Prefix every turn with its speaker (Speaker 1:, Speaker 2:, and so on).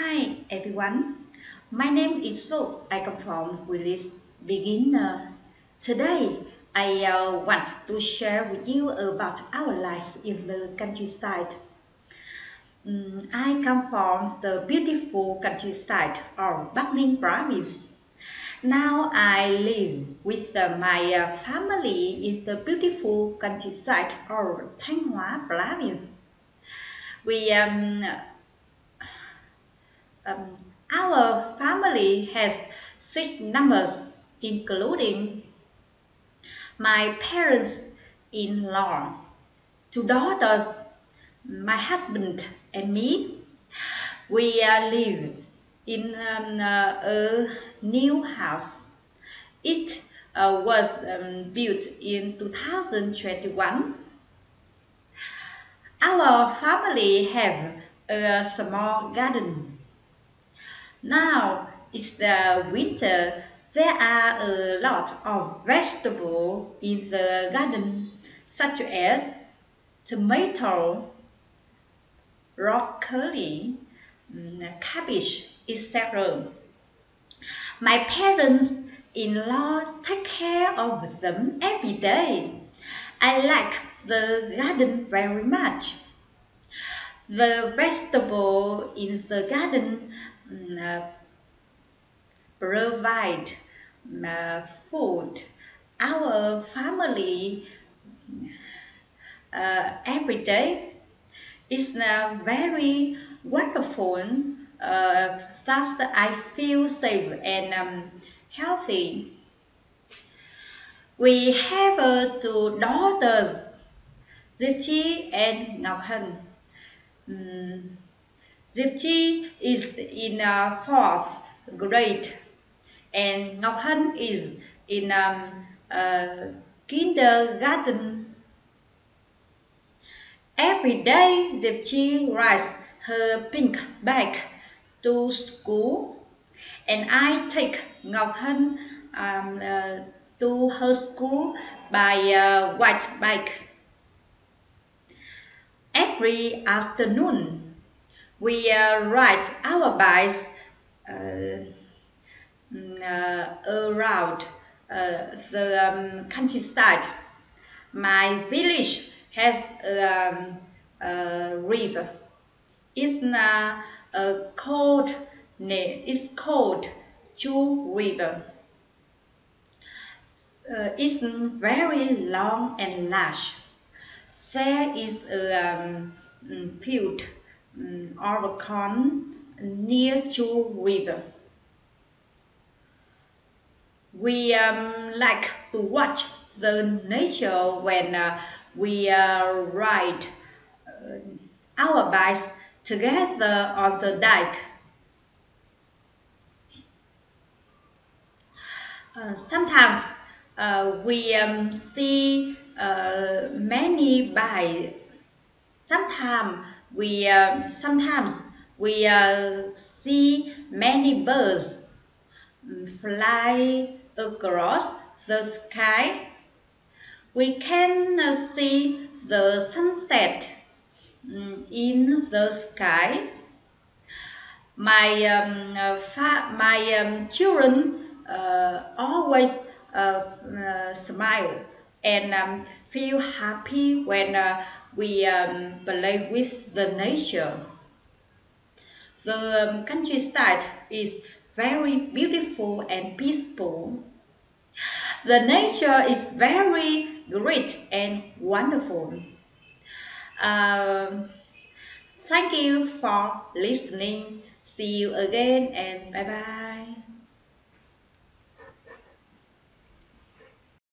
Speaker 1: Hi everyone, my name is Flo. I come from Willis Beginner. Today, I uh, want to share with you about our life in the countryside. Um, I come from the beautiful countryside of Bắc Ninh province. Now I live with uh, my uh, family in the beautiful countryside of Thanh Hóa province. We um, um, our family has six numbers, including my parents-in-law, two daughters, my husband and me. We uh, live in um, uh, a new house. It uh, was um, built in 2021. Our family have a small garden now it's the winter. There are a lot of vegetables in the garden, such as tomato, broccoli, mm, cabbage, etc. My parents-in-law take care of them every day. I like the garden very much. The vegetable in the garden provide uh, food. Our family uh, every day is uh, very wonderful. Uh, thus I feel safe and um, healthy. We have uh, two daughters Diệp and Ngọc Hân Diệp Chi is in uh, fourth grade and Ngọc Hân is in um, uh, kindergarten. Every day Diệp Chi rides her pink bag to school and I take Ngọc Hân um, uh, to her school by a white bike. Every afternoon we uh, ride our bikes uh, mm, uh, around uh, the um, countryside. My village has a, um, a river. It's a called it's called Chu River. Uh, it's very long and large. There is a um, mm, field um, or near Chu River. We um, like to watch the nature when uh, we uh, ride uh, our bikes together on the dike. Uh, sometimes uh, we um, see uh, many bikes. Sometimes we sometimes we see many birds fly across the sky. We can see the sunset mm, in the sky. My um, my um, children uh, always uh, uh, smile and um, feel happy when uh, we um, play with the nature. The um, countryside is very beautiful and peaceful. The nature is very great and wonderful. Uh, thank you for listening. See you again and bye bye.